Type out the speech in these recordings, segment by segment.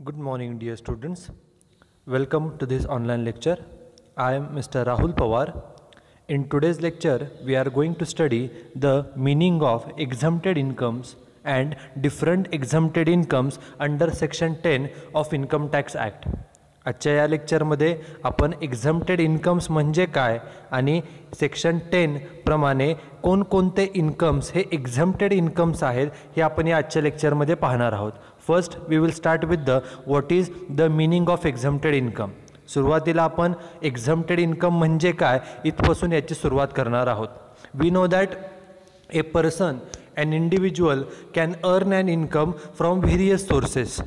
Good morning, dear students. Welcome to this online lecture. I am Mr. Rahul Pawar. In today's lecture, we are going to study the meaning of exempted incomes and different exempted incomes under Section 10 of Income Tax Act. आजच्या या लेक्चरमध्ये आपण exempted incomes म्हणजे काय आणि section ten प्रमाणे कोणकोणते incomes हे एक्झम्प्टेड इन्कम्स आहेत हे आपण या आजच्या लेक्चरमध्ये पाहणार आहोत first we will start with the what is the meaning of exempted income सुरुवातीला आपण एक्झम्प्टेड इन्कम म्हणजे काय? इथपासून याची सुरुवात करणार आहोत. We know that a person an individual can earn an income from various sources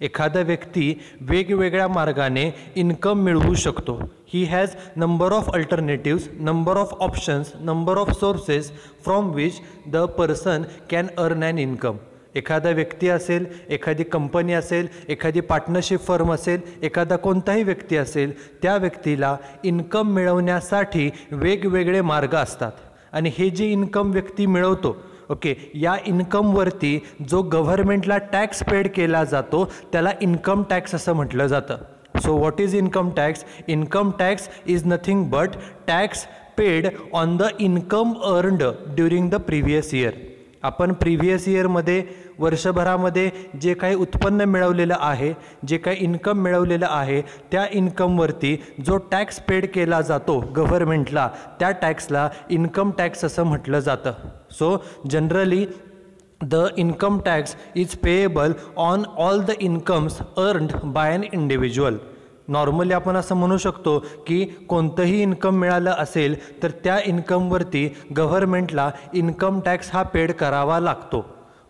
एखादा व्यक्ती वेगवेगळ्या मार्गाने इन्कम मिळवू शकतो. He has number of alternatives number of options number of sources from which the person can earn an income एखादा व्यक्ती असेल एखादी कंपनी असेल एखादी पार्टनरशिप फर्म असेल एखादा कोणताही व्यक्ती असेल त्या व्यक्तीला इन्कम मिळवण्यासाठी वेगवेगळे मार्ग असतात. आणि हे जे इन्कम व्यक्ती मिळवतो ओके या इन्कमवरती जो गव्हर्नमेंटला टॅक्स पेड केला जातो त्याला इन्कम टॅक्स असं म्हटलं जातं. So what is income tax income tax is nothing but tax paid on the income earned during the previous year आपण प्रिव्हियस इयरमध्ये वर्षभरामध्ये जे काही उत्पन्न मिळवलेलं आहे जे काही इन्कम मिळवलेलं आहे त्या इन्कमवरती जो टॅक्स पेड केला जातो गव्हर्मेंटला त्या टॅक्सला इन्कम टॅक्स असं म्हटलं जातं. So generally the income tax is payable on all the incomes earned by an individual normally आपण असं म्हणू शकतो की कोणतंही इन्कम मिळालं असेल तर त्या इन्कमवरती गव्हर्मेंटला इन्कम टॅक्स हा पेड करावा लागतो.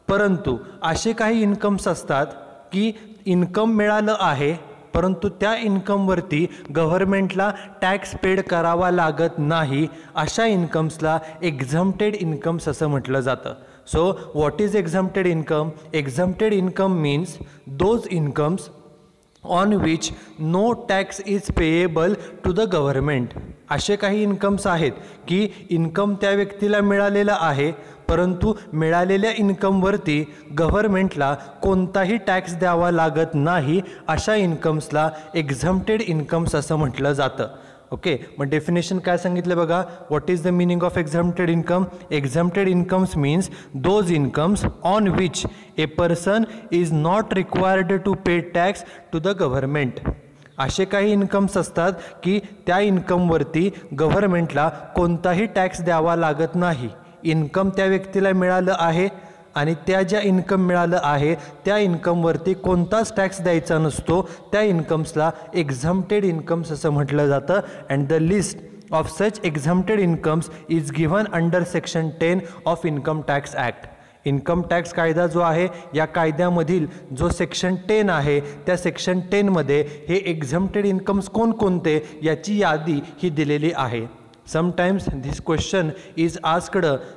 परंतु असे काही इन्कम्स असतात की इन्कम मिळालं आहे परंतु त्या इन्कमवरती गव्हर्मेंटला टॅक्स पेड करावा लागत नाही अशा इन्कम्सला एक्झम्प्टेड इन्कम्स असं म्हटलं जातं. So what is exempted income exempted income means those incomes on which no tax is payable to the government असे काही इन्कम्स आहेत की इन्कम त्या व्यक्तीला मिळालेलं आहे परंतु मिळालेल्या इन्कमवरती गव्हर्मेंटला कोणताही टॅक्स द्यावा लागत नाही अशा इन्कम्सला एक्झम्प्टेड इन्कम्स असं म्हटलं जातं. ओके? मग डेफिनेशन काय सांगितलं बघा? What is the meaning of exempted income exempted incomes means those incomes on which a person is not required to pay tax to the government असे काही इन्कम्स असतात की त्या इन्कमवरती गव्हर्मेंटला कोणताही टॅक्स द्यावा लागत नाही. इन्कम त्या व्यक्तीला मिळालं आहे आणि त्या ज्या इन्कम मिळालं आहे त्या इन्कमवरती कोणताच टॅक्स द्यायचा नसतो. त्या इन्कम्सला एक्झाम्प्टेड इन्कम्स असं म्हटलं जातं. And the list of such exempted incomes is given under section ten of income tax act income tax कायदा जो आहे या कायद्यामधील जो सेक्शन टेन आहे त्या सेक्शन टेनमध्ये हे एक्झम्प्टेड इन्कम्स कोणकोणते याची यादी ही दिलेली आहे. Sometimes this question is asked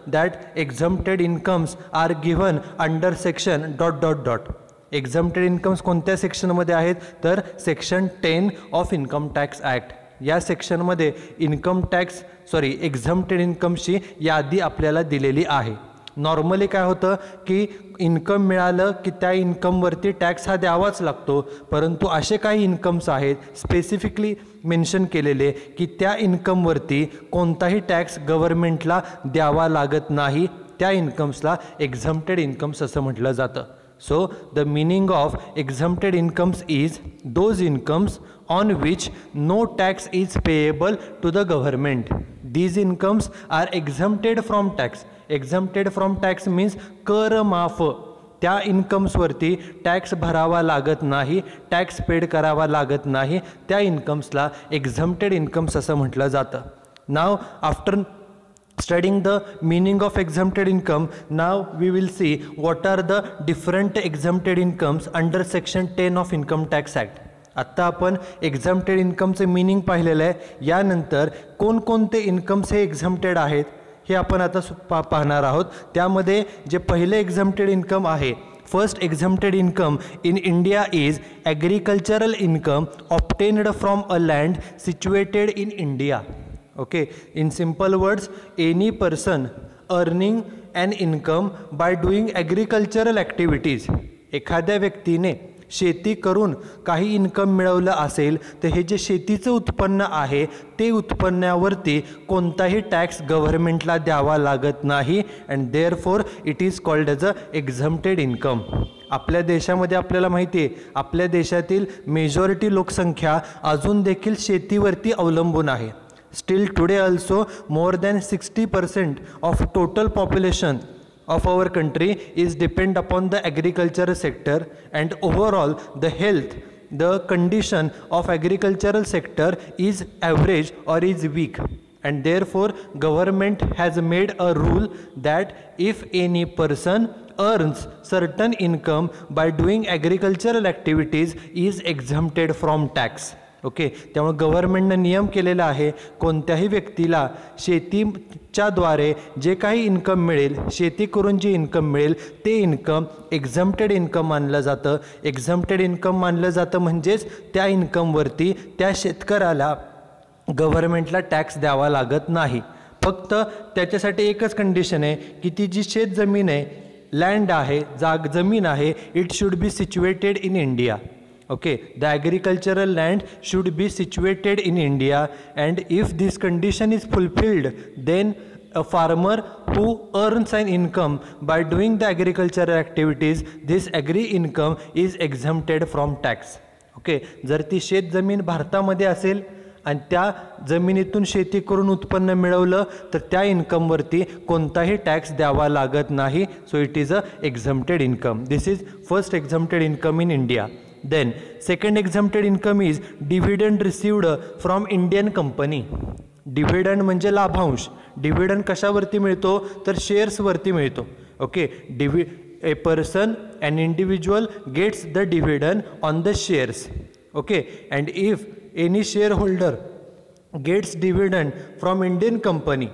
that exempted incomes are given under section dot dot dot. Exempted incomes कोणत्या सेक्शनमध्ये आहेत? तर section ten of income tax act या सेक्शनमध्ये इन्कम टॅक्स सॉरी एक्झम्प्टेड इन्कमची यादी आपल्याला दिलेली आहे. नॉर्मली काय होतं की इन्कम मिळालं की त्या इन्कमवरती टॅक्स हा द्यावाच लागतो. परंतु असे काही इन्कम्स आहेत स्पेसिफिकली मेन्शन केलेले की त्या इन्कमवरती कोणताही टॅक्स गव्हर्मेंटला द्यावा लागत नाही. त्या इन्कम्सला एक्झम्प्टेड इन्कम्स असं म्हटलं जातं. So the meaning of exempted incomes is those incomes on which no tax is payable to the government these incomes are exempted from tax exempted from tax means कर माफ. त्या इन्कम्सवरती टॅक्स भरावा लागत नाही tax paid करावा लागत नाही. त्या इन्कम्सला एक्झम्प्टेड इन्कम्स असं म्हटलं जातं. Now after studying the meaning of exempted income now we will see what are the different exempted incomes under section ten of income tax act आत्ता आपण एक्झम्प्टेड इन्कमचं मिनिंग पाहिलेलं आहे. यानंतर कोणकोणते इन्कम्स हे एक्झम्प्टेड आहेत? हे आपण आता पा पाहणार आहोत. त्यामध्ये जे पहिले एक्झम्प्टेड इन्कम आहे first exempted income in India is agricultural income obtained from a land situated in India okay in simple words any person earning and income by doing agricultural activities एखाद्या व्यक्तीने शेती करून काही इन्कम मिळवलं असेल तर हे जे शेतीचं उत्पन्न आहे ते उत्पन्नावरती कोणताही टॅक्स गव्हर्मेंटला द्यावा लागत नाही. And therefore it is called as a exempted income आपल्या देशामध्ये आपल्याला माहिती आहे आपल्या देशातील मेजॉरिटी लोकसंख्या अजून देखील शेतीवरती अवलंबून आहे. Still today also more than sixty percent of total population of our country is depend upon the agricultural sector and overall the health the condition of agricultural sector is average or is weak. And therefore government has made a rule that if any person earns certain income by doing agricultural activities is exempted from tax okay? त्यामुळे गव्हर्नमेंटनं नियम केलेला आहे कोणत्याही व्यक्तीला शेतीच्याद्वारे जे काही income मिळेल शेती करून जे इन्कम मिळेल ते इन्कम एक्झम्प्टेड इन्कम मानलं जातं. एक्झम्प्टेड इन्कम मानलं जातं म्हणजेच त्या इन्कमवरती त्या शेतकऱ्याला गव्हर्मेंटला टॅक्स द्यावा लागत नाही. फक्त त्याच्यासाठी एकच कंडिशन आहे की ती जी शेत जमीन आहे लँड आहे जाग जमीन आहे it should be situated in India okay the agricultural land should be situated in india and if this condition is fulfilled then a farmer who earns an income by doing the agricultural activities this agri income is exempted from tax okay जर ती शेत जमीन भारतामध्ये असेल आणि त्या जमिनीतून शेती करून उत्पन्न मिळवलं तर त्या इन्कमवरती कोणताही टॅक्स द्यावा लागत नाही so it is a exempted income this is first exempted income in India then second exempted income is dividend received from Indian company dividend म्हणजे लाभांश. डिव्हिडंड कशावरती मिळतो? तर शेअर्सवरती मिळतो. Okay डिव्हि a person and individual gets the dividend on the shares okay and if any shareholder gets dividend from Indian company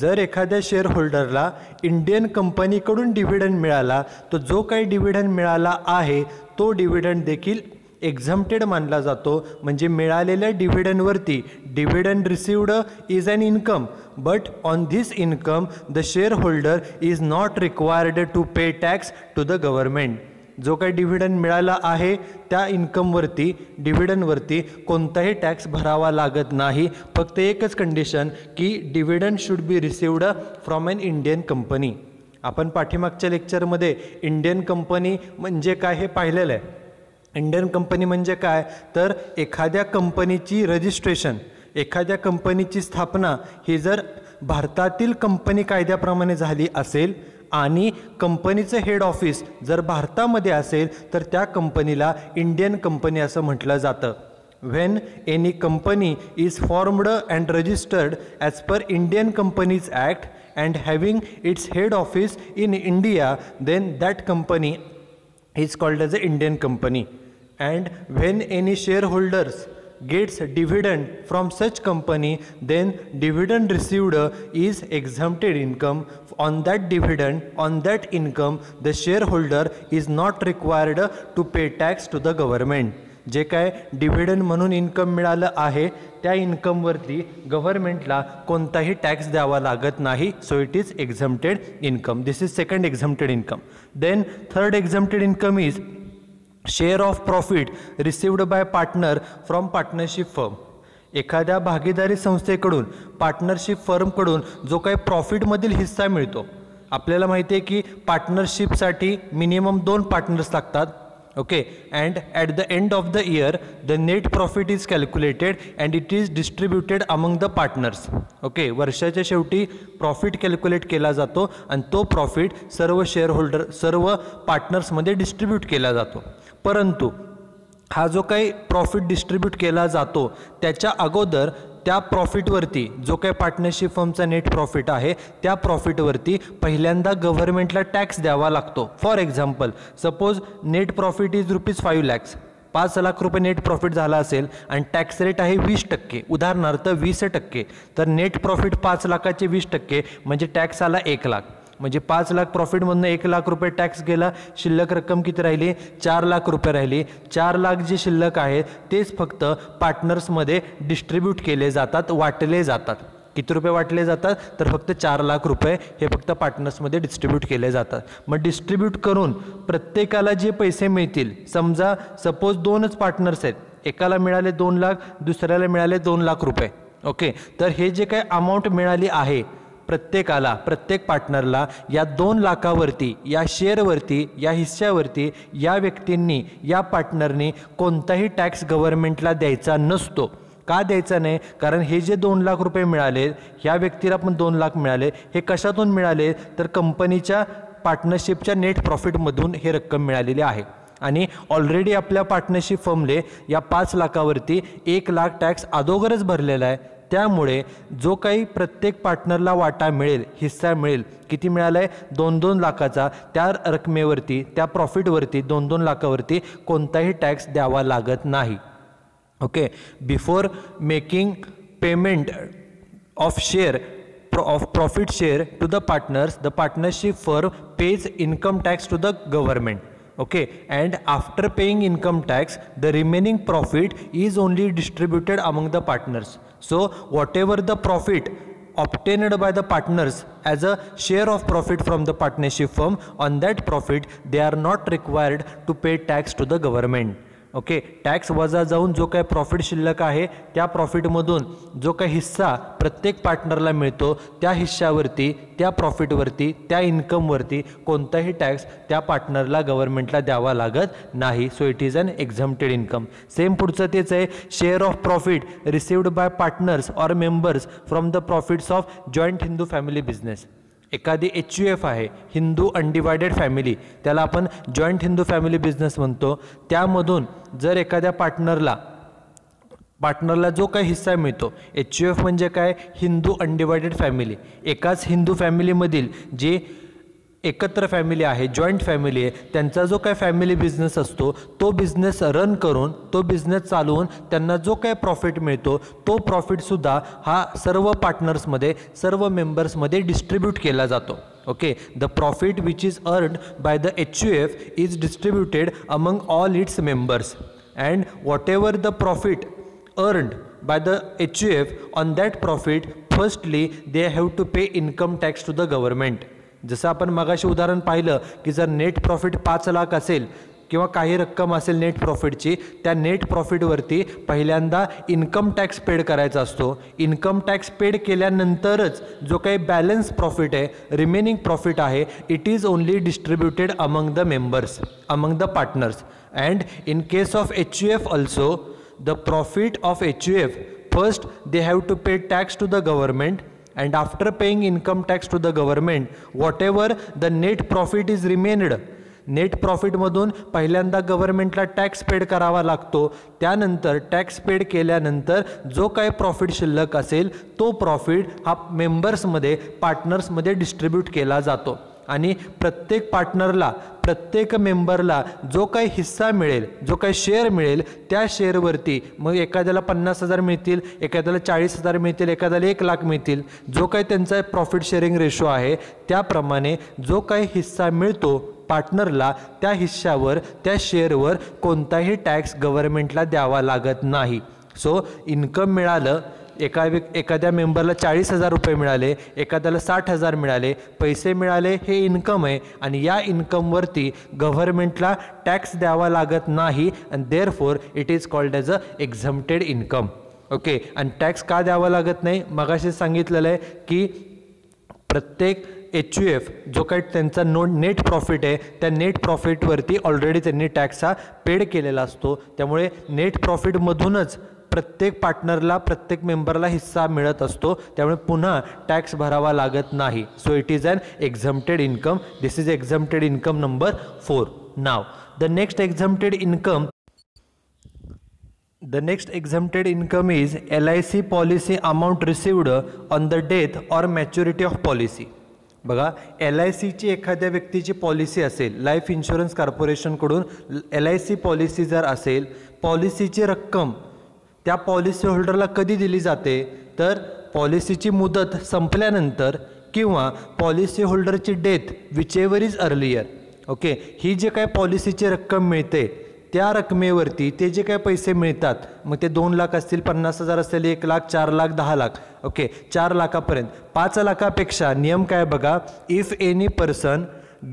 जर एखाद्या शेअरहोल्डरला Indian कंपनीकडून डिव्हिडंड मिळाला तर जो काही डिव्हिडंड मिळाला आहे तो डिव्हिडंड देखील एक्झम्प्टेड मानला जातो. म्हणजे मिळालेल्या डिव्हिडंडवरती dividend received is an income but on this income the shareholder is not required to pay tax to the government जो काही डिव्हिडंड मिळाला आहे त्या इन्कमवरती डिव्हिडंडवरती कोणताही टॅक्स भरावा लागत नाही. फक्त एकच कंडिशन की dividend should be received from an Indian company आपण पाठीमागच्या लेक्चरमध्ये इंडियन कंपनी म्हणजे काय हे पाहिलेलं आहे. इंडियन कंपनी म्हणजे काय? तर एखाद्या कंपनीची रजिस्ट्रेशन एखाद्या कंपनीची स्थापना ही जर भारतातील कंपनी कायद्याप्रमाणे झाली असेल आणि कंपनीचं हेड ऑफिस जर भारतामध्ये असेल तर त्या कंपनीला इंडियन कंपनी असं म्हटलं जातं. When any company is formed and registered as per Indian companies act and having its head office in India then that company is called as a Indian company and when any shareholders gets dividend from such company then dividend received is exempted income on that dividend on that income the shareholder is not required to pay tax to the government. जे काय dividend म्हणून income मिळालं आहे त्या इन्कमवरती गव्हर्मेंटला कोणताही tax द्यावा लागत नाही. So it is exempted income this is second exempted income then third exempted income is share of profit received by partner from partnership firm एखाद्या भागीदारी संस्थेकडून पार्टनरशिप फर्मकडून जो काही प्रॉफिटमधील हिस्सा मिळतो. आपल्याला माहिती आहे की पार्टनरशिपसाठी मिनिमम दोन पार्टनर्स लागतात okay and at the end of the year the net profit is calculated and it is distributed among the partners okay वर्षाच्या शेवटी प्रॉफिट कॅल्क्युलेट केला जातो आणि तो प्रॉफिट सर्व शेअर होल्डर सर्व पार्टनर्समध्ये डिस्ट्रीब्यूट केला जातो. परंतु हा जो काही प्रॉफिट डिस्ट्रीब्यूट केला जातो त्याच्या अगोदर त्या प्रॉफिटवरती जो काही पार्टनरशिप फर्मचा नेट प्रॉफिट आहे त्या प्रॉफिटवरती पहिल्यांदा गव्हर्नमेंटला टॅक्स द्यावा लागतो. For example suppose net profit is rupees five lakhs पाच लाख रुपये नेट प्रॉफिट झाला असेल आणि टॅक्स रेट आहे वीस टक्के. उदाहरणार्थ वीस टक्के. तर नेट प्रॉफिट पाच लाखाचे वीस टक्के म्हणजे टॅक्स आला एक लाख. म्हणजे पाच लाख प्रॉफिटमधनं एक लाख रुपये टॅक्स गेला शिल्लक रक्कम किती राहिली? चार लाख रुपये राहिली. चार लाख जे शिल्लक आहेत तेच फक्त पार्टनर्समध्ये डिस्ट्रीब्यूट केले जातात वाटले जातात. किती रुपये वाटले जातात? तर फक्त चार लाख रुपये हे फक्त पार्टनर्समध्ये डिस्ट्रीब्यूट केले जातात. मग डिस्ट्रीब्यूट करून प्रत्येकाला जे पैसे मिळतील समजा सपोज दोनच पार्टनर्स आहेत. एकाला मिळाले दोन लाख दुसऱ्याला मिळाले दोन लाख रुपये. ओके तर हे जे काही अमाऊंट मिळाली आहे प्रत्येकाला प्रत्येक पार्टनरला या दोन लाखावरती या शेअरवरती या हिस्स्यावरती या व्यक्तींनी या पार्टनरनी कोणताही टॅक्स गव्हर्नमेंटला द्यायचा नसतो. का द्यायचा नाही? कारण हे जे दोन लाख रुपये मिळाले ह्या व्यक्तीला पण दोन लाख मिळाले. हे कशातून मिळाले? तर कंपनीच्या पार्टनरशिपच्या नेट प्रॉफिटमधून हे रक्कम मिळालेली आहे. आणि ऑलरेडी आपल्या पार्टनरशिप फर्मले या पाच लाखावरती एक लाख टॅक्स अगोदरच भरलेला आहे. त्यामुळे जो काही प्रत्येक पार्टनरला वाटा मिळेल हिस्सा मिळेल किती मिळाला आहे? दोन दोन लाखाचा. त्या रकमेवरती त्या प्रॉफिटवरती दोन दोन लाखावरती कोणताही टॅक्स द्यावा लागत नाही. Okay before making payment of share pro of profit share to the partners the partnership for pays income tax to the government okay and after paying income tax the remaining profit is only distributed among the partners so whatever the profit obtained by the partners as a share of profit from the partnership firm on that profit they are not required to pay tax to the government okay? Tax वजा जाऊन जो काही profit शिल्लक आहे त्या प्रॉफिटमधून जो काही हिस्सा प्रत्येक पार्टनरला मिळतो त्या हिश्श्यावरती त्या प्रॉफिटवरती त्या इन्कमवरती कोणताही टॅक्स त्या पार्टनरला गव्हर्नमेंटला द्यावा लागत नाही. So it is an exempted income same पुढचं तेच आहे. Share of profit received by partners or members from the profits of joint Hindu family business एखादी एच यू एफ आहे हिंदू अनडिवायडेड फॅमिली त्याला आपण जॉईंट हिंदू फॅमिली बिझनेस म्हणतो. त्यामधून जर एखाद्या पार्टनरला पार्टनरला जो काही हिस्सा मिळतो एच यू एफ म्हणजे काय? हिंदू अनडिवायडेड फॅमिली एकाच हिंदू फॅमिलीमधील जे एकत्र फॅमिली आहे जॉईंट फॅमिली आहे त्यांचा जो काय फॅमिली बिझनेस असतो तो बिझनेस रन करून तो बिझनेस चालवून त्यांना जो काय प्रॉफिट मिळतो तो प्रॉफिटसुद्धा हा सर्व पार्टनर्समध्ये सर्व मेंबर्समध्ये डिस्ट्रीब्यूट केला जातो. Okay the profit which is earned by the H U F is distributed among all its members and whatever the profit earned by the H U F on that profit firstly they have to pay income tax to the government जसं आपण मगाशी उदाहरण पाहिलं की जर net profit पाच लाख असेल किंवा काही रक्कम असेल नेट प्रॉफिटची त्या नेट प्रॉफिटवरती पहिल्यांदा इन्कम टॅक्स पेड करायचा असतो. इन्कम टॅक्स पेड केल्यानंतरच जो काही बॅलन्स प्रॉफिट आहे रिमेनिंग प्रॉफिट आहे it is only distributed among the members among the partners and in case of H U F also the profit of H U F first they have to pay tax to the government and after paying income tax to the government whatever the net profit is remained net प्रॉफिटमधून पहिल्यांदा गव्हर्नमेंटला tax paid करावा लागतो. त्यानंतर tax paid केल्यानंतर जो काय profit शिल्लक असेल तो प्रॉफिट हा मेंबर्समध्ये पार्टनर्समध्ये डिस्ट्रीब्यूट केला जातो. आणि प्रत्येक पार्टनरला प्रत्येक मेंबरला जो काही हिस्सा मिळेल जो काही शेअर मिळेल त्या शेअरवरती मग एखाद्याला पन्नास हजार मिळतील एखाद्याला चाळीस हजार मिळतील एखाद्याला एक लाख मिळतील जो काही त्यांचा प्रॉफिट शेअरिंग रेशो आहे त्याप्रमाणे जो काही हिस्सा मिळतो पार्टनरला त्या हिस्सावर त्या शेअरवर कोणताही टॅक्स गव्हर्नमेंटला द्यावा लागत नाही. सो इन्कम मिळालं एका एखाद्या मेंबरला चाळीस हजार रुपये मिळाले एखाद्याला साठ हजार मिळाले पैसे मिळाले हे इन्कम आहे आणि या इन्कमवरती गव्हर्नमेंटला टॅक्स द्यावा लागत नाही and therefore it is called as a exempted income okay आणि टॅक्स का द्यावा लागत नाही? मगाशी सांगितलेलं आहे की प्रत्येक एच यू एफ जो काही त्यांचा नो नेट प्रॉफिट आहे त्या नेट प्रॉफिटवरती ऑलरेडी त्यांनी टॅक्स हा पेड केलेला असतो. त्यामुळे नेट प्रॉफिटमधूनच प्रत्येक पार्टनरला प्रत्येक मेंबरला हिस्सा मिळत असतो. त्यामुळे पुन्हा टॅक्स भरावा लागत नाही. So it is an exempted income this is exempted income number four now the next exempted income the next exempted income is L I C policy amount received on the death or maturity of policy बघा L I सीची एखाद्या व्यक्तीची policy असेल life insurance कॉर्पोरेशनकडून L I C policy जर असेल पॉलिसीची रक्कम त्या पॉलिसी होल्डरला कधी दिली जाते? तर पॉलिसीची मुदत संपल्यानंतर किंवा policy होल्डरची death whichever is earlier okay ही जे काय पॉलिसीची रक्कम मिळते त्या रकमेवरती ते जे काय पैसे मिळतात मग ते दोन लाख असतील पन्नास हजार असतील एक लाख चार लाख दहा लाख. ओके चार लाखापर्यंत. पाच लाखापेक्षा नियम काय बघा? If any person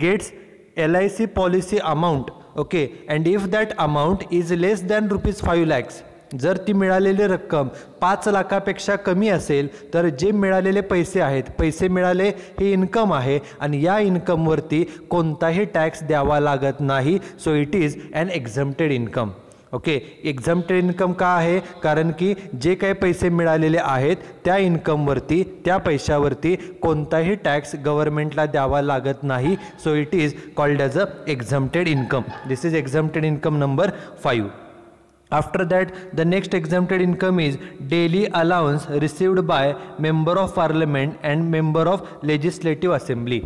gets L I C policy amount okay and if that amount is less than rupees five lakhs जर ती मिळालेली रक्कम पाच लाखापेक्षा कमी असेल तर जे मिळालेले पैसे आहेत पैसे मिळाले हे इन्कम आहे आणि या इन्कमवरती कोणताही टॅक्स द्यावा लागत नाही. So it is an exempted income okay exempted income का आहे? कारण की जे काही पैसे मिळालेले आहेत त्या इन्कमवरती त्या पैशावरती कोणताही टॅक्स गव्हर्नमेंटला द्यावा लागत नाही. So it is called as a exempted income this is exempted income number five After that, the next exempted income is daily allowance received by member of parliament and member of legislative assembly.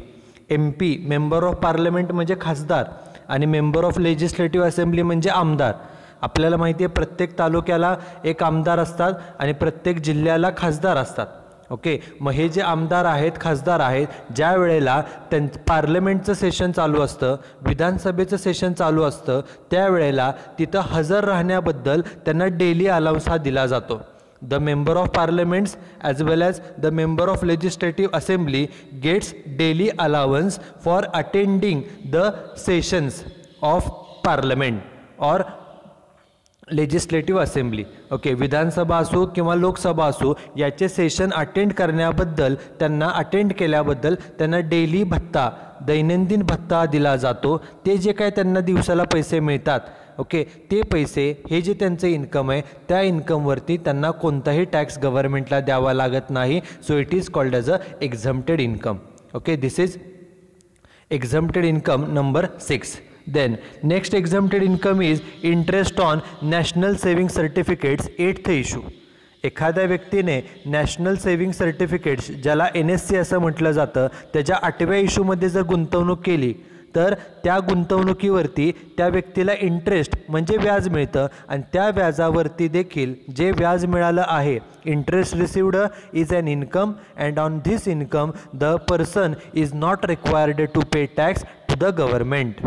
M P member of parliament म्हणजे खासदार आणि member of legislative assembly म्हणजे आमदार आपल्याला माहिती आहे प्रत्येक तालुक्याला एक आमदार असतात आणि प्रत्येक जिल्ह्याला खासदार असतात ओके? मग हे जे आमदार आहेत खासदार आहेत ज्या वेळेला त्यां पार्लमेंटचं सेशन चालू असतं विधानसभेचं सेशन चालू असतं त्यावेळेला तिथं हजर राहण्याबद्दल त्यांना डेली अलाउन्स हा दिला जातो. The member of parliaments as well as the member of legislative assembly gets daily allowance for attending the sessions of parliament or legislative assembly okay विधानसभा असो किंवा लोकसभा असो याचे सेशन अटेंड करण्याबद्दल त्यांना अटेंड केल्याबद्दल त्यांना डेली भत्ता दैनंदिन भत्ता दिला जातो. ते जे काय त्यांना दिवसाला पैसे मिळतात ओके ते पैसे हे जे त्यांचं इन्कम आहे त्या इन्कमवरती त्यांना कोणताही टॅक्स गव्हर्नमेंटला द्यावा लागत नाही. So it is called as a exempted income okay this is exempted income number six Then, next exempted income is interest on national saving certificates eighth issue. एखाद्या व्यक्तीने नॅशनल सेव्हिंग सर्टिफिकेट्स ज्याला N S C असं म्हटलं जातं त्याच्या आठव्या इशूमध्ये जर गुंतवणूक केली तर त्या गुंतवणुकीवरती त्या व्यक्तीला इंटरेस्ट म्हणजे व्याज मिळतं आणि त्या व्याजावरती देखील जे व्याज मिळालं आहे interest received is an income and on this income the person is not required to pay tax to the government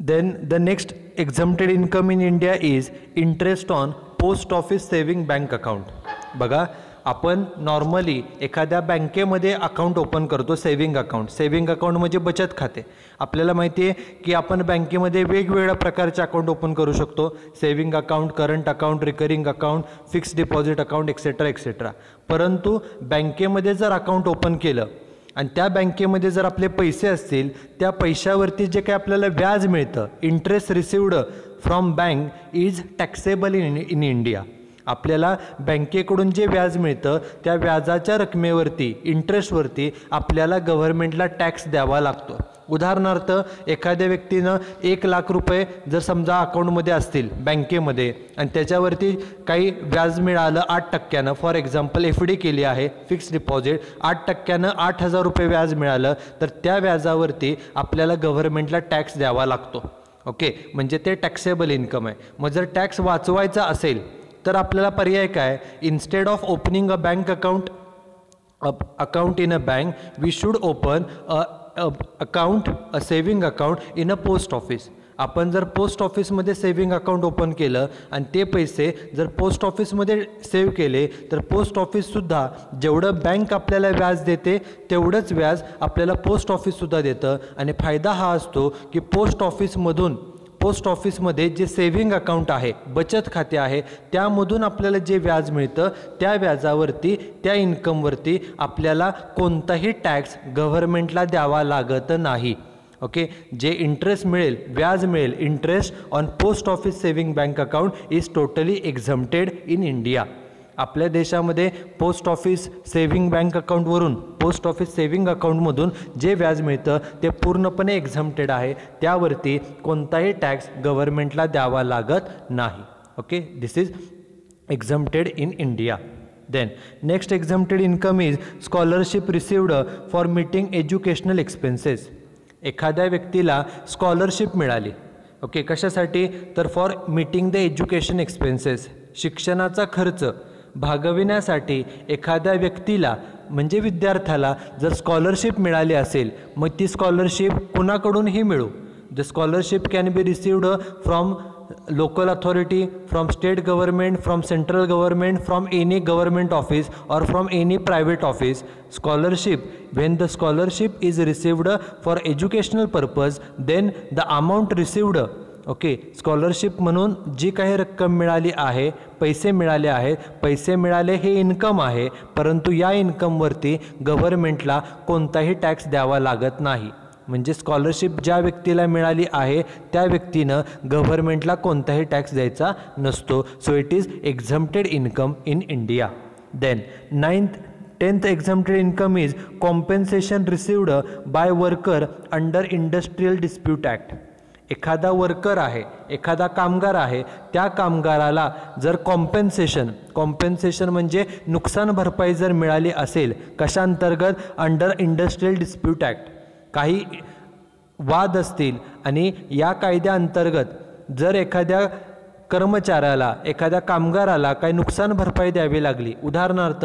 Then the next exempted income in India is interest on post office saving bank account बघा आपण normally एखाद्या बँकेमध्ये account open करतो saving account saving account म्हणजे बचत खाते. आपल्याला माहिती आहे की आपण बँकेमध्ये वेगवेगळ्या प्रकारचे अकाउंट ओपन करू शकतो. Saving account current account recurring account fix deposit account etcetera etcetera परंतु बँकेमध्ये जर अकाउंट ओपन केलं आणि त्या बँकेमध्ये जर आपले पैसे असतील त्या पैशावरती जे काही आपल्याला व्याज मिळतं interest received from bank is taxable in in India आपल्याला बँकेकडून जे व्याज मिळतं त्या व्याजाच्या रकमेवरती इंटरेस्टवरती आपल्याला गव्हर्नमेंटला टॅक्स द्यावा लागतो. उदाहरणार्थ एखाद्या व्यक्तीनं एक लाख रुपये जर समजा अकाउंटमध्ये असतील बँकेमध्ये आणि त्याच्यावरती काही व्याज मिळालं आठ टक्क्यानं फॉर एक्झाम्पल एफ डी केली आहे फिक्स्ड डिपॉझिट आठ टक्क्यानं आठ हजार रुपये व्याज मिळालं तर त्या व्याजावरती आपल्याला गव्हर्नमेंटला टॅक्स द्यावा लागतो. ओके? म्हणजे ते टॅक्सेबल इन्कम आहे. मग जर टॅक्स वाचवायचा असेल तर आपल्याला पर्याय काय? Instead of opening a bank account account in a bank we should open a account a saving account in a post office आपण जर पोस्ट ऑफिसमध्ये सेविंग अकाउंट ओपन केलं आणि ते पैसे जर पोस्ट ऑफिसमध्ये सेव्ह केले तर पोस्ट ऑफिससुद्धा जेवढं बँक आपल्याला व्याज देते तेवढंच व्याज आपल्याला पोस्ट ऑफिससुद्धा देतं. आणि फायदा हा असतो की पोस्ट ऑफिसमधून पोस्ट ऑफिसमध्ये जे सेव्हिंग अकाउंट आहे बचत खाते आहे त्यामधून आपल्याला जे व्याज मिळतं त्या व्याजावरती त्या इन्कमवरती आपल्याला कोणताही टॅक्स गव्हर्मेंटला द्यावा लागत नाही. ओके जे इंटरेस्ट मिळेल व्याज मिळेल interest on post office saving bank account is totally exempted in India आपल्या देशामध्ये पोस्ट ऑफिस सेव्हिंग बँक अकाउंटवरून पोस्ट ऑफिस सेव्हिंग अकाउंटमधून जे व्याज मिळतं ते पूर्णपणे एक्झम्प्टेड आहे. त्यावरती कोणताही टॅक्स गव्हर्नमेंटला द्यावा लागत नाही. Okay this is exempted in India then next exempted income is scholarship received for meeting educational expenses एखाद्या व्यक्तीला स्कॉलरशिप मिळाली. ओके कशासाठी? तर for meeting the education expenses शिक्षणाचा खर्च. भागविण्यासाठी एखाद्या व्यक्तीला म्हणजे विद्यार्थ्याला जर स्कॉलरशिप मिळाली असेल मग ती स्कॉलरशिप कुणाकडूनही मिळू. The scholarship can be received from local authority from state government from central government from any government office or from any private office scholarship when the scholarship is received for educational purpose then the amount received okay scholarship म्हणून जी काही रक्कम मिळाली आहे पैसे मिळाले आहेत पैसे मिळाले हे इन्कम आहे परंतु या इन्कमवरती गव्हर्मेंटला कोणताही टॅक्स द्यावा लागत नाही. म्हणजे स्कॉलरशिप ज्या व्यक्तीला मिळाली आहे त्या व्यक्तीनं गव्हर्मेंटला कोणताही टॅक्स द्यायचा नसतो. So it is exempted income in India then ninth tenth exempted income is compensation received by worker under industrial dispute act एखादा वर्कर आहे एखादा कामगार आहे त्या कामगाराला जर कॉम्पेन्सेशन कॉम्पेन्सेशन म्हणजे नुकसान भरपाई जर मिळाली असेल कशाअंतर्गत अंडर इंडस्ट्रीयल डिस्प्यूट ॲक्ट काही वाद असतील आणि या कायद्याअंतर्गत जर एखाद्या कर्मचाऱ्याला एखाद्या कामगाराला काही नुकसान भरपाई द्यावी लागली उदाहरणार्थ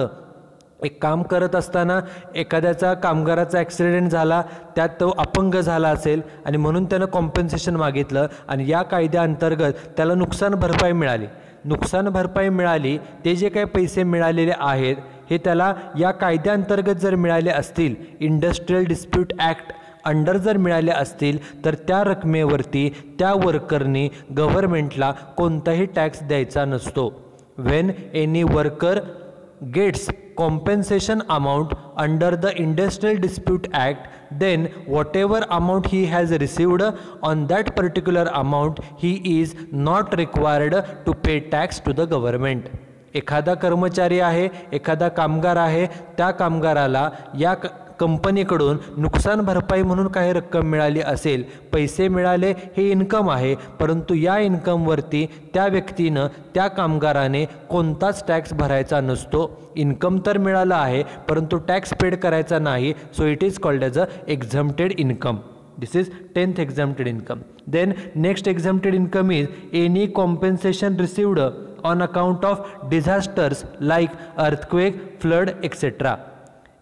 एक काम करत असताना एखाद्याचा कामगाराचा ॲक्सिडेंट झाला त्यात तो अपंग झाला असेल आणि म्हणून त्यानं कॉम्पन्सेशन मागितलं आणि या कायद्याअंतर्गत त्याला नुकसान भरपाई मिळाली. नुकसान भरपाई मिळाली ते जे काही पैसे मिळालेले आहेत हे त्याला या कायद्याअंतर्गत जर मिळाले असतील इंडस्ट्रीयल डिस्प्यूट ॲक्ट अंडर जर मिळाले असतील तर त्या रकमेवरती त्या वर्करनी गव्हर्मेंटला कोणताही टॅक्स द्यायचा नसतो. When any worker gets compensation amount under the Industrial Dispute Act, then whatever amount he has received on that particular amount, he is not required to pay tax to the government. एखादा कर्मचारी आहे एखादा कामगार आहे त्या कामगाराला या कंपनीकडून नुकसान भरपाई म्हणून काही रक्कम मिळाली असेल पैसे मिळाले हे इन्कम आहे परंतु या इन्कमवरती त्या व्यक्तीनं त्या कामगाराने कोणताच टॅक्स भरायचा नसतो. इन्कम तर मिळालं आहे परंतु टॅक्स पेड करायचा नाही so it is called as a exempted income this is tenth exempted income then next exempted income is any compensation received on account of disasters like earthquake flood etcetera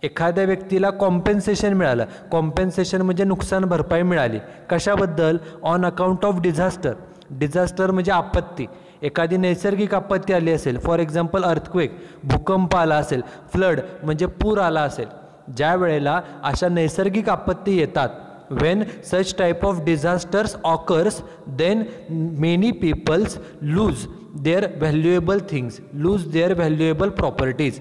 एखाद्या व्यक्तीला compensation मिळालं. Compensation म्हणजे नुकसान भरपाई मिळाली. कशाबद्दल? On account of disaster disaster म्हणजे आपत्ती. एखादी नैसर्गिक आपत्ती आली असेल फॉर एक्झाम्पल अर्थक्वेक भूकंप आला असेल फ्लड म्हणजे पूर आला असेल ज्या वेळेला अशा नैसर्गिक आपत्ती येतात. When such type of disasters occurs then many peoples lose their valuable things lose their valuable properties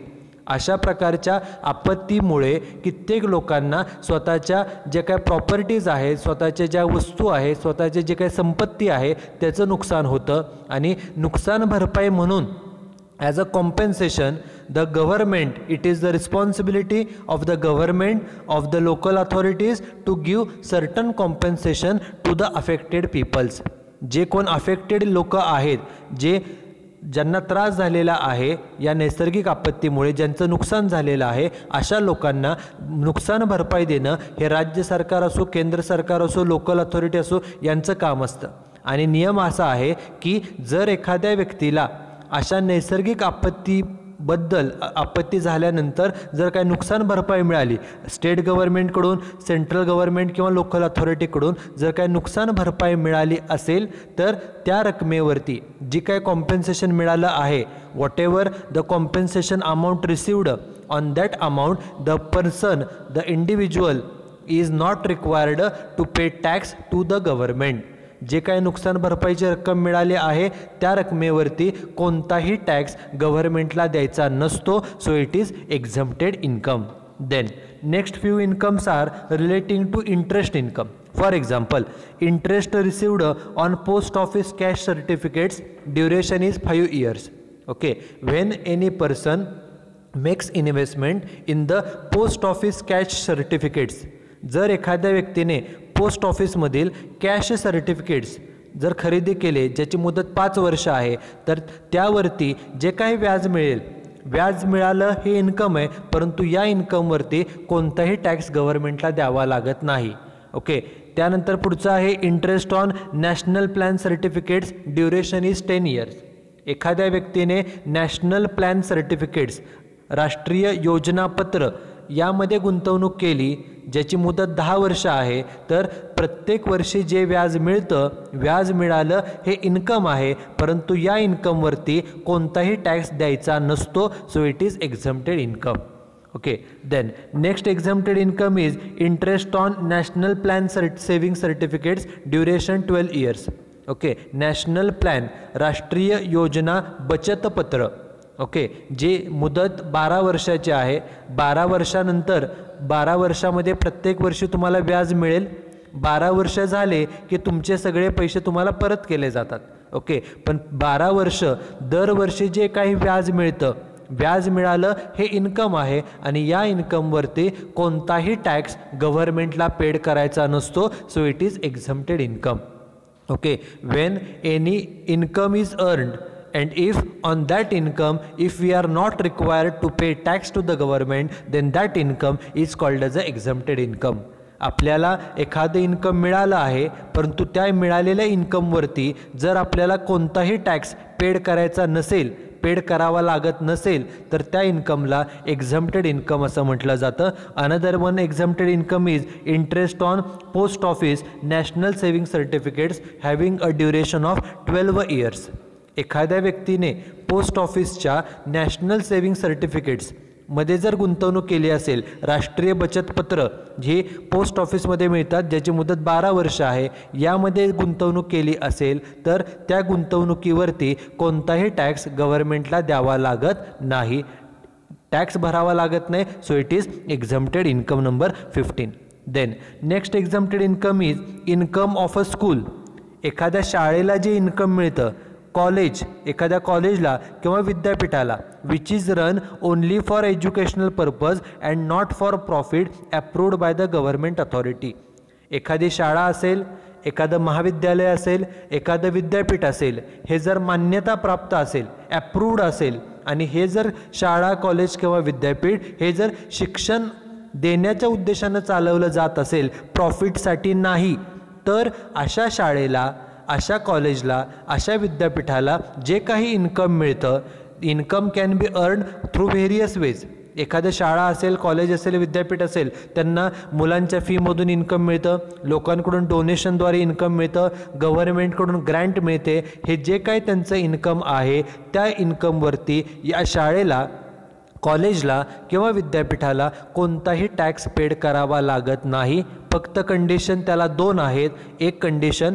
अशा प्रकारच्या आपत्तीमुळे कित्येक लोकांना स्वतःच्या जे काय प्रॉपर्टीज आहेत स्वतःच्या ज्या वस्तू आहेत स्वतःचे जे काही संपत्ती आहे त्याचं नुकसान होतं. आणि नुकसान भरपाई म्हणून as a compensation the government it is the responsibility of the government of the local authorities to give certain compensation to the affected peoples जे कोण अफेक्टेड लोक आहेत जे ज्यांना त्रास झालेला आहे या नैसर्गिक आपत्तीमुळे ज्यांचं नुकसान झालेलं आहे अशा लोकांना नुकसान भरपाई देणं हे राज्य सरकार असो केंद्र सरकार असो लोकल अथॉरिटी असो यांचं काम असतं. आणि नियम असा आहे की जर एखाद्या व्यक्तीला अशा नैसर्गिक आपत्ती बद्दल आपत्ती झाल्यानंतर जर काही नुकसान भरपाई मिळाली स्टेट गव्हर्मेंटकडून सेंट्रल गव्हर्मेंट किंवा लोकल अथॉरिटीकडून जर काही नुकसान भरपाई मिळाली असेल तर त्या रकमेवरती जी काय कॉम्पेन्सेशन मिळालं आहे whatever the compensation amount received on that amount the person the individual is not required to pay tax to the government जे काही नुकसान भरपाईची रक्कम मिळाली आहे त्या रकमेवरती कोणताही टॅक्स गव्हर्मेंटला द्यायचा नसतो. So it is exempted income then next few incomes are relating to interest income for example interest received on post office cash certificates duration is five years okay when any person makes investment in the post office cash certificates जर एखाद्या व्यक्तीने post ऑफिसमधील cash certificates जर खरेदी केले ज्याची मुदत पाच वर्ष आहे तर त्यावरती जे काही व्याज मिळेल व्याज मिळालं हे इन्कम आहे परंतु या इन्कमवरती कोणताही टॅक्स गव्हर्नमेंटला द्यावा लागत नाही. ओके त्यानंतर पुढचं आहे interest on national plan certificates duration is ten years एखाद्या व्यक्तीने नॅशनल प्लॅन सर्टिफिकेट्स राष्ट्रीय योजनापत्र यामध्ये गुंतवणूक केली ज्याची मुदत दहा वर्ष आहे तर प्रत्येक वर्षी जे व्याज मिळतं व्याज मिळालं हे इन्कम आहे परंतु या इन्कमवरती कोणताही टॅक्स द्यायचा नसतो so it is exempted income okay then next exempted income is interest on national plan cert saving certificates duration twelve years okay national plan राष्ट्रीय योजना बचतपत्र. ओके. जे मुदत बारा वर्षाची आहे बारा वर्षानंतर बारा वर्षामध्ये प्रत्येक वर्षी तुम्हाला व्याज मिळेल. बारा वर्ष झाले की तुमचे सगळे पैसे तुम्हाला परत केले जातात. ओके. पण बारा वर्ष दरवर्षी जे काही व्याज मिळतं व्याज मिळालं हे इन्कम आहे आणि या इन्कमवरती कोणताही टॅक्स गव्हर्मेंटला पेड करायचा नसतो. So it is exempted income okay. When any income is earned and if on that income if we are not required to pay tax to the government then that income is called as a exempted income आपल्याला एखादं income मिळालं आहे परंतु त्या मिळालेल्या इन्कमवरती जर आपल्याला कोणताही टॅक्स पेड करायचा नसेल पेड करावा लागत नसेल तर त्या इन्कमला एक्झम्प्टेड इन्कम असं म्हटलं जातं. Another one exempted income is interest on post office national saving certificates having a duration of twelve years एखाद्या व्यक्तीने पोस्ट ऑफिसच्या नॅशनल सेव्हिंग सर्टिफिकेट्समध्ये जर गुंतवणूक केली असेल राष्ट्रीय बचत पत्र जे पोस्ट ऑफिसमध्ये मिळतात ज्याची मुदत बारा वर्ष आहे यामध्ये गुंतवणूक केली असेल तर त्या गुंतवणुकीवरती कोणताही टॅक्स गव्हर्मेंटला द्यावा लागत नाही. टॅक्स भरावा लागत नाही so it is exempted income number fifteen then next exempted income is income of a school एखाद्या शाळेला जे इन्कम मिळतं कॉलेज एखाद्या कॉलेजला किंवा विद्यापीठाला which is run only for educational purpose and not for profit approved by the government authority एखादी शाळा असेल एखादं महाविद्यालय असेल एखादं विद्यापीठ असेल हे जर मान्यता प्राप्त असेल ॲप्रूव्ड असेल आणि हे जर शाळा कॉलेज किंवा विद्यापीठ हे जर शिक्षण देण्याच्या उद्देशानं चालवलं जात असेल प्रॉफिटसाठी नाही तर अशा शाळेला अशा कॉलेजला अशा विद्यापीठाला जे काही इन्कम मिळतं income can be earn through various ways. एखाद्या शाळा असेल कॉलेज असेल विद्यापीठ असेल त्यांना मुलांच्या फीमधून इन्कम मिळतं लोकांकडून डोनेशनद्वारे इन्कम मिळतं गव्हर्नमेंटकडून ग्रँट मिळते हे जे काही त्यांचं इन्कम आहे त्या इन्कमवरती या शाळेला कॉलेजला किंवा विद्यापीठाला कोणताही टॅक्स पेड करावा लागत नाही. फक्त कंडिशन त्याला दोन आहेत. एक कंडिशन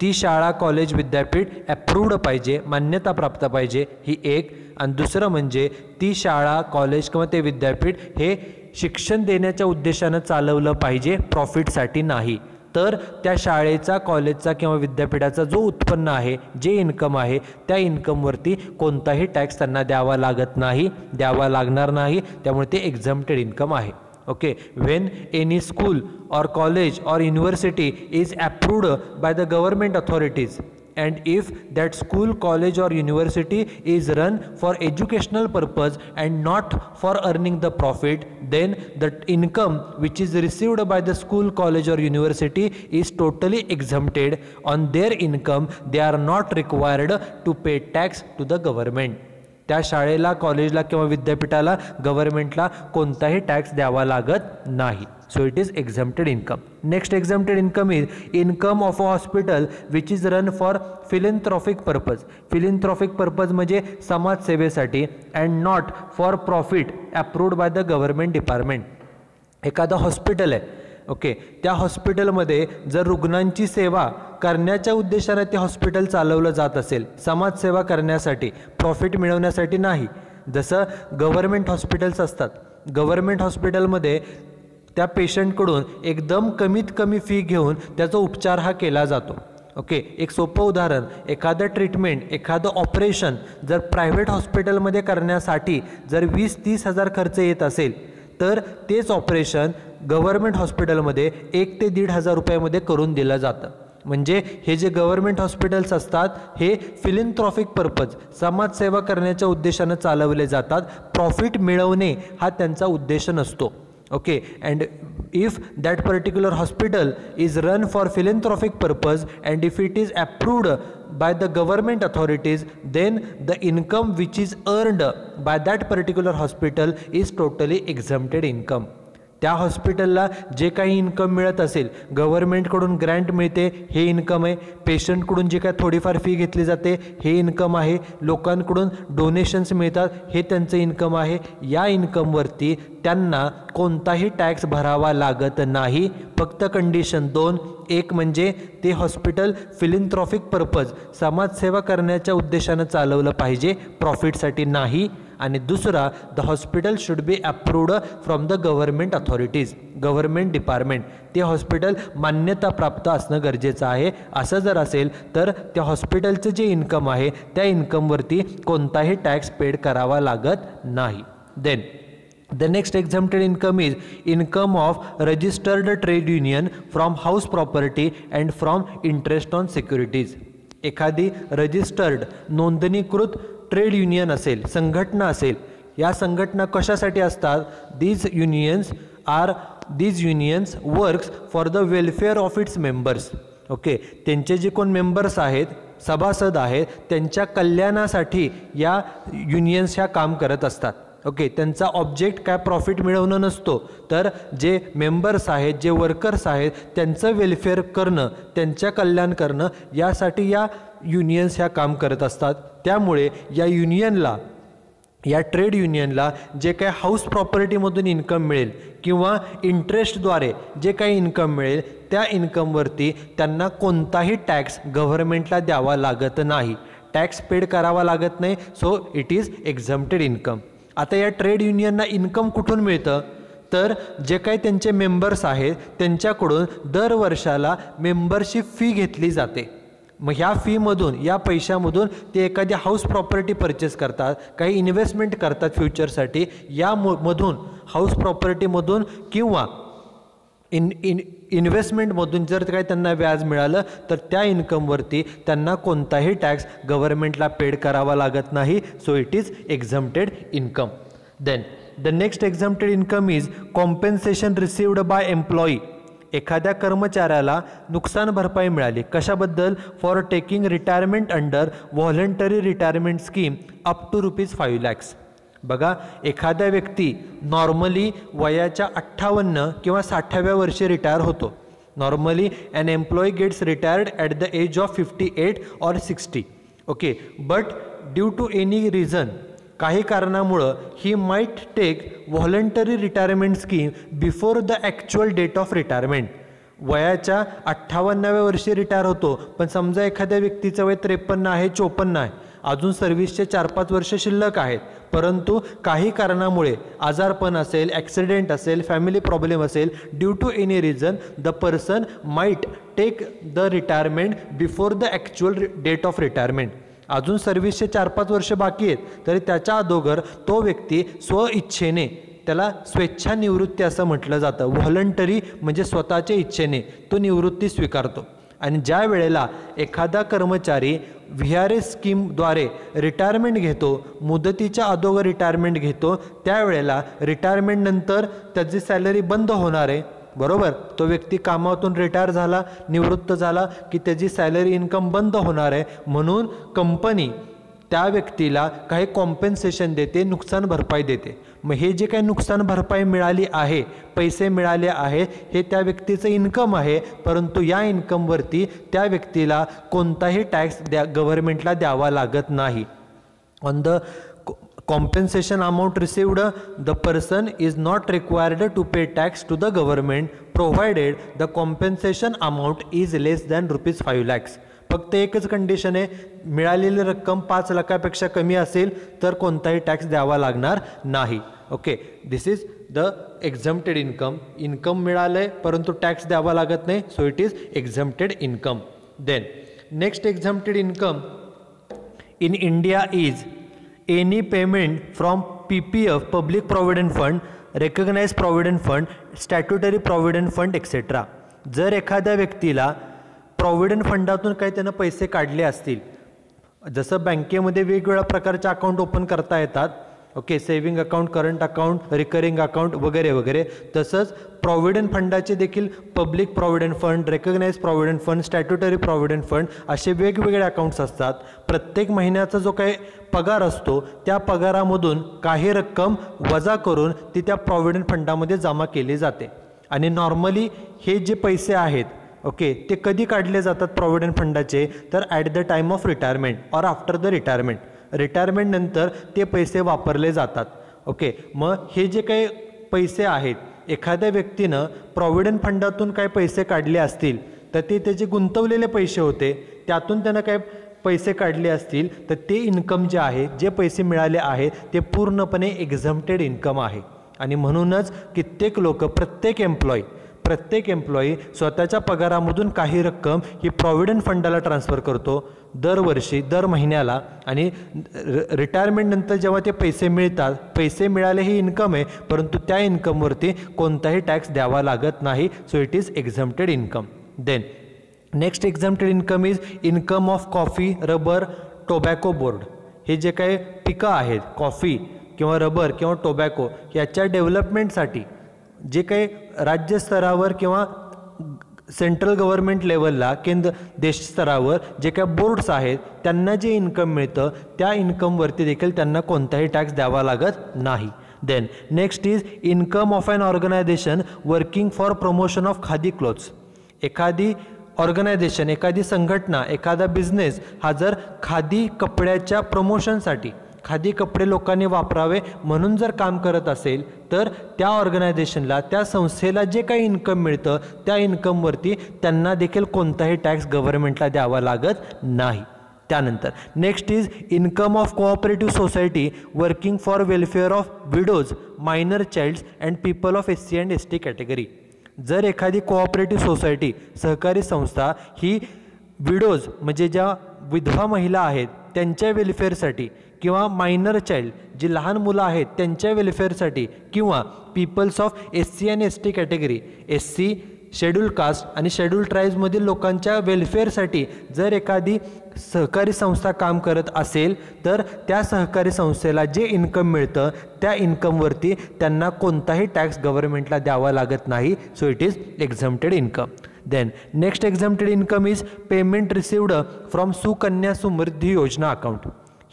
ती शाळा कॉलेज विद्यापीठ ॲप्रूव्ड पाहिजे मान्यता प्राप्त पाहिजे ही एक. आणि दुसरं म्हणजे ती शाळा कॉलेज किंवा ते विद्यापीठ हे शिक्षण देण्याच्या उद्देशानं चालवलं पाहिजे प्रॉफिटसाठी नाही. तर त्या शाळेचा कॉलेजचा किंवा विद्यापीठाचा जो उत्पन्न आहे जे इन्कम आहे त्या इन्कमवरती कोणताही टॅक्स त्यांना द्यावा लागत नाही द्यावा लागणार नाही. त्यामुळे ते एक्झम्प्टेड इन्कम आहे. Okay when any school or college or university is approved by the government authorities and if that school college or university is run for educational purpose and not for earning the profit then the income which is received by the school college or university is totally exempted. On their income they are not required to pay tax to the government त्या शाळेला कॉलेजला किंवा विद्यापीठाला गव्हर्नमेंटला कोणताही tax द्यावा लागत नाही. So it is exempted income next exempted income is income of a hospital which is run for philanthropic purpose philanthropic purpose म्हणजे समाजसेवेसाठी and not for profit approved by the government department एखादं hospital आहे okay त्या हॉस्पिटलमध्ये जर रुग्णांची सेवा करण्याच्या उद्देशाने ते हॉस्पिटल चालवलं जात असेल. समाजसेवा करण्यासाठी प्रॉफिट मिळवण्यासाठी नाही. जसं गव्हर्मेंट हॉस्पिटल्स असतात. गव्हर्मेंट हॉस्पिटलमध्ये त्या पेशंटकडून एकदम कमीत कमी फी घेऊन त्याचा उपचार हा केला जातो. ओके एक सोपं उदाहरण एखादं ट्रीटमेंट एखादं ऑपरेशन जर प्रायव्हेट हॉस्पिटलमध्ये करण्यासाठी जर वीस तीस हजार खर्च येत असेल तर तेच ऑपरेशन गव्हर्मेंट हॉस्पिटलमध्ये एक ते दीड हजार रुपयामध्ये करून दिलं जातं. म्हणजे हे जे गव्हर्नमेंट हॉस्पिटल्स असतात हे फिलिंथ्रॉफिक पर्पज समाजसेवा करण्याच्या उद्देशानं चालवले जातात. प्रॉफिट मिळवणे हा त्यांचा उद्देश नसतो. Okay and if that particular hospital is run for philanthropic purpose and if it is approved by the government authorities then the income which is earned by that particular hospital is totally exempted income त्या हॉस्पिटलला जे काही income मिळत असेल गव्हर्नमेंटकडून Grant मिळते हे income आहे. पेशंटकडून जे काय थोडीफार फी घेतली जाते हे इन्कम आहे. लोकांकडून डोनेशन्स मिळतात हे त्यांचं इन्कम आहे. या इन्कमवरती त्यांना कोणताही टॅक्स भरावा लागत नाही. फक्त कंडिशन दोन एक म्हणजे ते हॉस्पिटल फिलिंथ्रॉफिक पर्पज समाजसेवा करण्याच्या उद्देशानं चालवलं पाहिजे. प्रॉफिटसाठी नाही. आणि दुसरा the hospital should be approved from the government authorities government department ते हॉस्पिटल मान्यताप्राप्त असणं गरजेचं आहे. असं जर असेल तर त्या हॉस्पिटलचं जे इन्कम आहे त्या इन्कमवरती कोणताही टॅक्स पेड करावा लागत नाही. Then the next exempted income is income of registered trade union from house property and from interest on securities एखादी रजिस्टर्ड नोंदणीकृत ट्रेड युनियन असेल संघटना असेल या संघटना कशासाठी असतात? These unions are these unions works for the welfare of its members okay त्यांचे जे कोण मेंबर्स आहेत सभासद आहेत त्यांच्या कल्याणासाठी या युनियन्स ह्या काम करत असतात. ओके त्यांचा ऑब्जेक्ट काय प्रॉफिट मिळवणं नसतो. तर जे मेंबर्स आहेत जे वर्कर्स आहेत त्यांचं वेलफेअर करणं त्यांच्या कल्याण करणं यासाठी या युनियन्स ह्या काम करत असतात. त्यामुळे या युनियनला या ट्रेड युनियनला जे काही हाऊस प्रॉपर्टीमधून इन्कम मिळेल किंवा इंटरेस्टद्वारे जे काही इन्कम मिळेल त्या इन्कमवरती त्यांना कोणताही टॅक्स गव्हर्नमेंटला द्यावा लागत नाही. टॅक्स पेड करावा लागत नाही so it is exempted income. आता या ट्रेड युनियनना इन्कम कुठून मिळतं? तर जे काही त्यांचे मेंबर्स आहेत त्यांच्याकडून दर वर्षाला मेंबरशिप फी घेतली जाते. मग ह्या फीमधून या पैशामधून ते एखादी हाऊस प्रॉपर्टी परचेस करतात काही इन्व्हेस्टमेंट करतात फ्युचरसाठी या मधून हाऊस प्रॉपर्टीमधून किंवा इन इन इन्व्हेस्टमेंटमधून जर काही त्यांना व्याज मिळालं तर त्या इन्कमवरती त्यांना कोणताही टॅक्स गव्हर्नमेंटला पेड करावा लागत नाही. So it is exempted income then the next exempted income is compensation received by employee एखाद्या कर्मचाऱ्याला नुकसान भरपाई मिळाली. कशाबद्दल? For taking retirement under voluntary retirement scheme up to rupees five lakhs बघा एखाद्या व्यक्ती नॉर्मली वयाच्या अठ्ठावन्न किंवा साठाव्या वर्षी रिटायर होतो. Normally an employee gets retired at the age of fifty eight or sixty okay but due to any reason काही कारणामुळं he might take voluntary retirement scheme before the actual date of retirement वयाच्या अठ्ठावन्नाव्या वर्षी retire होतो पण समजा एखाद्या व्यक्तीचं वय त्रेपन्न आहे चोपन्न आहे अजून सर्व्हिसचे चार पाच वर्ष शिल्लक आहेत. परंतु काही कारणामुळे आजारपण असेल ॲक्सिडेंट असेल फॅमिली प्रॉब्लेम असेल due to any reason the person might take the retirement before the actual date of retirement अजून सर्व्हिसचे चार पाच वर्ष बाकी आहेत तरी त्याच्या अगोदर तो व्यक्ती स्वइच्छेने त्याला स्वेच्छा निवृत्ती असं म्हटलं जातं. व्हॉलंटरी म्हणजे स्वतःच्या इच्छेने तो निवृत्ती स्वीकारतो. आणि ज्या वेळेला एखादा कर्मचारी व्ही आर एस स्कीमद्वारे रिटायरमेंट घेतो मुदतीच्या अगोदर रिटायरमेंट घेतो त्यावेळेला रिटायरमेंटनंतर त्याची सॅलरी बंद होणार आहे. बरोबर? तो व्यक्ती कामातून रिटायर झाला निवृत्त झाला की त्याची सॅलरी इन्कम बंद होणार आहे. म्हणून कंपनी त्या व्यक्तीला काही कॉम्पेन्सेशन देते नुकसान भरपाई देते. मग हे जे काही नुकसान भरपाई मिळाली आहे पैसे मिळाले आहे हे त्या व्यक्तीचं इन्कम आहे. परंतु या इन्कमवरती त्या व्यक्तीला कोणताही टॅक्स द्या गव्हर्नमेंटला द्यावा लागत नाही. On the compensation amount received the person is not required to pay tax to the government provided the compensation amount is less than rupees 5 lakhs. फक्त एकच कंडिशन आहे मिळालेली रक्कम पाच लाखापेक्षा कमी असेल तर कोणताही टॅक्स द्यावा लागणार नाही. Okay this is the exempted income income मिळालं आहे परंतु टॅक्स द्यावा लागत नाही so it is exempted income then next exempted income in India is any payment from P P F public provident fund recognize provident fund statutory provident fund etcetera जर एखाद्या व्यक्तीला provident फंडातून काही त्यानं पैसे काढले असतील जसं बँकेमध्ये वेगवेगळ्या प्रकारचे अकाउंट ओपन करता येतात okay saving account current account recurring account वगैरे वगैरे. तसंच प्रॉव्हिडंट फंडाचे देखील public provident fund recognize provident fund statutory provident fund असे वेगवेगळे अकाउंट्स असतात. प्रत्येक महिन्याचा जो काही पगार असतो त्या पगारामधून काही रक्कम वजा करून ती त्या प्रॉव्हिडंट फंडामध्ये जमा केली जाते. आणि नॉर्मली हे जे पैसे आहेत ओके ते कधी काढले जातात प्रॉव्हिडंट फंडाचे तर at the time of retirement or after the retirement रिटायरमेंटनंतर ते पैसे वापरले जातात. ओके मग हे जे काही पैसे आहेत एखाद्या व्यक्तीनं प्रॉव्हिडंट फंडातून काय पैसे काढले असतील तर ते त्याचे गुंतवलेले पैसे होते. त्यातून त्यानं काय पैसे काढले असतील तर ते इन्कम जे आहे जे पैसे मिळाले आहेत ते पूर्णपणे एक्झम्प्टेड इन्कम आहे. आणि म्हणूनच कित्येक लोक प्रत्येक एम्प्लॉई प्रत्येक एम्प्लॉई स्वतःच्या पगारामधून काही रक्कम ही प्रॉव्हिडंट फंडाला ट्रान्सफर करतो. दरवर्षी दर महिन्याला आणि रिटायरमेंटनंतर जेव्हा ते पैसे मिळतात पैसे मिळाले ही इन्कम आहे परंतु त्या इन्कमवरती कोणताही टॅक्स द्यावा लागत नाही so it is exempted income then next exempted income is income of coffee rubber tobacco board हे जे काही पिकं आहेत कॉफी किंवा रबर किंवा टोबॅको याच्या डेव्हलपमेंटसाठी जे काही राज्यस्तरावर किंवा सेंट्रल गव्हर्नमेंट लेवलला केंद्र देश स्तरावर जे काही बोर्ड्स आहेत त्यांना जे इन्कम मिळतं त्या इन्कमवरती देखील त्यांना कोणताही टॅक्स द्यावा लागत नाही. Then next is income of an organization working for promotion of khadi cloths एखादी ऑर्गनायझेशन एखादी संघटना एखादा बिझनेस हा जर खादी कपड्याच्या प्रमोशनसाठी खादी कपडे लोकांनी वापरावे म्हणून जर काम करत असेल तर त्या ऑर्गनायझेशनला त्या संस्थेला जे काही इन्कम मिळतं त्या इन्कमवरती त्यांना देखील कोणताही टॅक्स गव्हर्नमेंटला द्यावा लागत नाही. त्यानंतर next is income of cooperative society working for welfare of widows minor childs and people of S C and S T category जर एखादी कोऑपरेटिव्ह सोसायटी सहकारी संस्था ही विडोज म्हणजे ज्या विधवा महिला आहेत त्यांच्या वेलफेअरसाठी किंवा मायनर चाइल्ड जी लहान मुलं आहेत त्यांच्या वेलफेअरसाठी किंवा पीपल्स ऑफ एस सी आणि S T category S C schedule caste आणि शेड्यूल ट्राईब्समधील लोकांच्या वेलफेअरसाठी जर एखादी सहकारी संस्था काम करत असेल तर त्या सहकारी संस्थेला जे इन्कम मिळतं त्या इन्कमवरती त्यांना कोणताही टॅक्स गव्हर्नमेंटला द्यावा लागत नाही. So it is exempted income then next exempted income is payment received from Sukanya Samriddhi Yojana account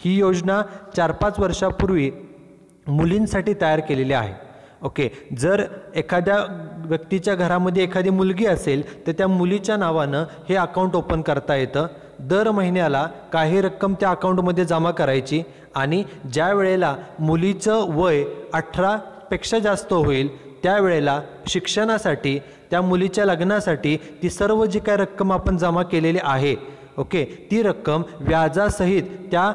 ही योजना चार पाच वर्षापूर्वी मुलींसाठी तयार केलेली आहे. ओके? जर एखाद्या व्यक्तीच्या घरामध्ये एखादी मुलगी असेल तर त्या मुलीच्या नावानं हे अकाउंट ओपन करता येतं. दर महिन्याला काही रक्कम त्या अकाउंटमध्ये जमा करायची आणि ज्या वेळेला मुलीचं वय अठरापेक्षा जास्त होईल त्यावेळेला शिक्षणासाठी त्या मुलीच्या लग्नासाठी ती सर्व जी काय रक्कम आपण जमा केलेली आहे ओके? ती रक्कम व्याजासहित त्या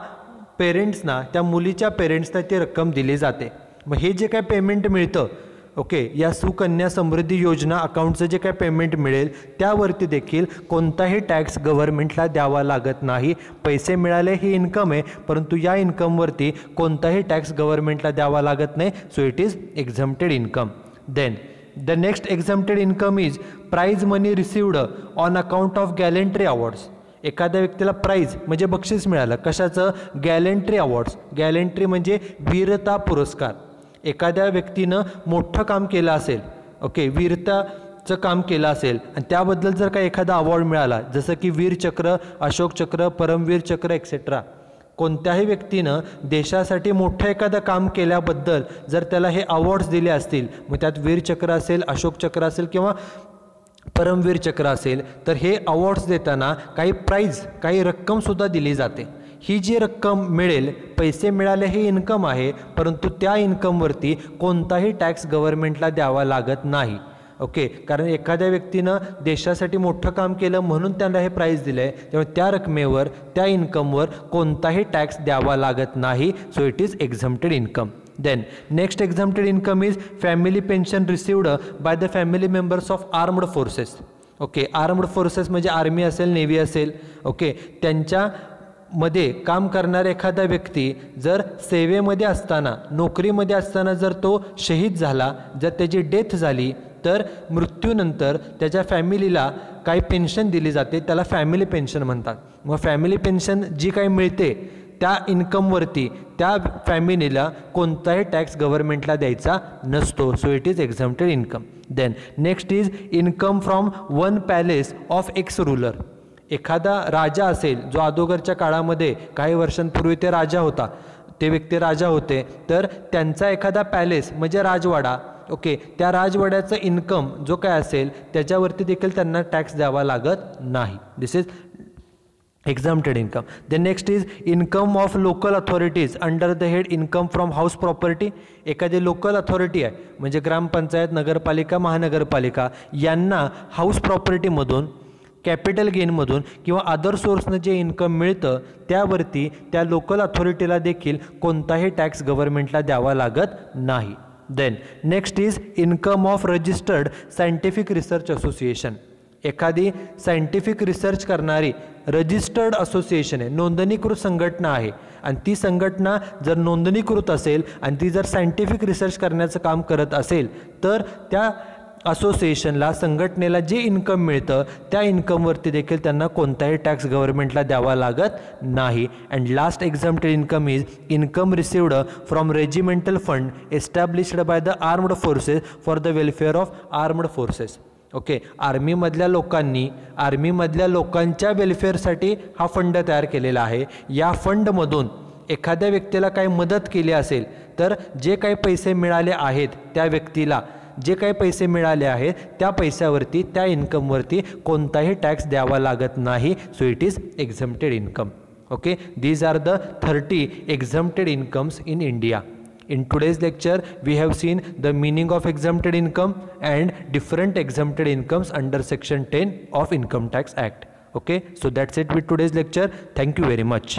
पेरेंट्सना त्या मुलीच्या पेरेंट्सना ती रक्कम दिली जाते. मग हे जे काय पेमेंट मिळतं ओके या सुकन्या समृद्धी योजना अकाउंटचं जे काय पेमेंट मिळेल त्यावरती देखील कोणताही टॅक्स गव्हर्नमेंटला द्यावा लागत नाही. पैसे मिळाले ही इन्कम आहे परंतु या इन्कमवरती कोणताही टॅक्स गव्हर्नमेंटला द्यावा लागत नाही so it is exempted income then the next exempted income is prize money received on account of gallantry awards एखाद्या व्यक्तीला प्राईज म्हणजे बक्षीस मिळालं कशाचं? गॅलेंट्री अवॉर्ड्स गॅलेंट्री म्हणजे वीरता पुरस्कार. एखाद्या व्यक्तीनं मोठं काम केलं असेल ओके वीरताचं काम केलं असेल आणि त्याबद्दल जर का एखादा अवॉर्ड मिळाला जसं की वीरचक्र अशोक चक्र परमवीर चक्र एक्सेट्रा कोणत्याही व्यक्तीनं देशासाठी मोठं एखादं काम केल्याबद्दल जर त्याला हे अवॉर्ड्स दिले असतील मग त्यात वीरचक्र असेल अशोक चक्र असेल किंवा परमवीर चक्र असेल तर हे अवॉर्ड्स देताना काही प्राईज काही रक्कमसुद्धा दिली जाते. ही जी रक्कम मिळेल पैसे मिळाले हे इन्कम आहे परंतु त्या इन्कमवरती कोणताही टॅक्स गव्हर्नमेंटला द्यावा लागत नाही. ओके कारण एखाद्या व्यक्तीनं देशासाठी मोठं काम केलं म्हणून त्यांना हे प्राईज दिलं आहे त्यामुळे त्या रकमेवर त्या इन्कमवर कोणताही टॅक्स द्यावा लागत नाही so it is exempted income then next exempted income is family pension received by the family members of armed forces okay armed forces म्हणजे आर्मी असेल नेव्ही असेल. ओके त्यांच्या मध्ये काम करणारा एखादा व्यक्ती जर सेवेमध्ये असताना नोकरीमध्ये असताना जर तो शहीद झाला जर त्याची डेथ झाली तर मृत्यूनंतर त्याच्या फॅमिलीला काही पेन्शन दिली जाते. त्याला फॅमिली पेन्शन म्हणतात. मग फॅमिली पेन्शन जी काही मिळते त्या इन्कमवरती त्या फॅमिलीला कोणताही टॅक्स गव्हर्नमेंटला द्यायचा नसतो. So it is exempted income then next is income from one palace of ex ruler एखादा राजा असेल जो अगोदरच्या काळामध्ये काही वर्षांपूर्वी ते राजा होता ते व्यक्ती राजा होते तर त्यांचा एखादा पॅलेस म्हणजे राजवाडा ओके त्या राजवाड्याचं इन्कम जो काय असेल त्याच्यावरती देखील त्यांना टॅक्स द्यावा लागत नाही. This is exempted income the next is income of local authorities under the head income from house property एखादी लोकल अथॉरिटी आहे म्हणजे ग्रामपंचायत नगरपालिका महानगरपालिका यांना हाऊस प्रॉपर्टीमधून कॅपिटल गेनमधून किंवा अदर सोर्सनं जे इन्कम मिळतं त्यावरती त्या लोकल अथॉरिटीला देखील कोणताही टॅक्स गव्हर्नमेंटला द्यावा लागत नाही. Then next is income of registered scientific research association एखादी सायंटिफिक रिसर्च करणारी रजिस्टर्ड असोसिएशन आहे नोंदणीकृत संघटना आहे. आणि ती संघटना जर नोंदणीकृत असेल आणि ती जर सायंटिफिक रिसर्च करण्याचं काम करत असेल तर त्या असोसिएशनला संघटनेला जे इन्कम मिळतं त्या इन्कमवरती देखील त्यांना कोणताही टॅक्स गव्हर्नमेंटला द्यावा लागत नाही. And last exempted income is income received from regimental fund established by the armed forces for the welfare of armed forces okay आर्मीमधल्या लोकांनी आर्मीमधल्या लोकांच्या वेलफेअरसाठी हा फंड तयार केलेला आहे. या फंडमधून एखाद्या व्यक्तीला काही मदत केली असेल तर जे काही पैसे मिळाले आहेत त्या व्यक्तीला जे काही पैसे मिळाले आहेत त्या पैशावरती त्या इन्कमवरती कोणताही टॅक्स द्यावा लागत नाही. So it is exempted income okay these are the thirty exempted incomes in India In today's lecture, we have seen the meaning of exempted income and different exempted incomes under section 10 of Income Tax Act. Okay, so that's it with today's lecture. Thank you very much.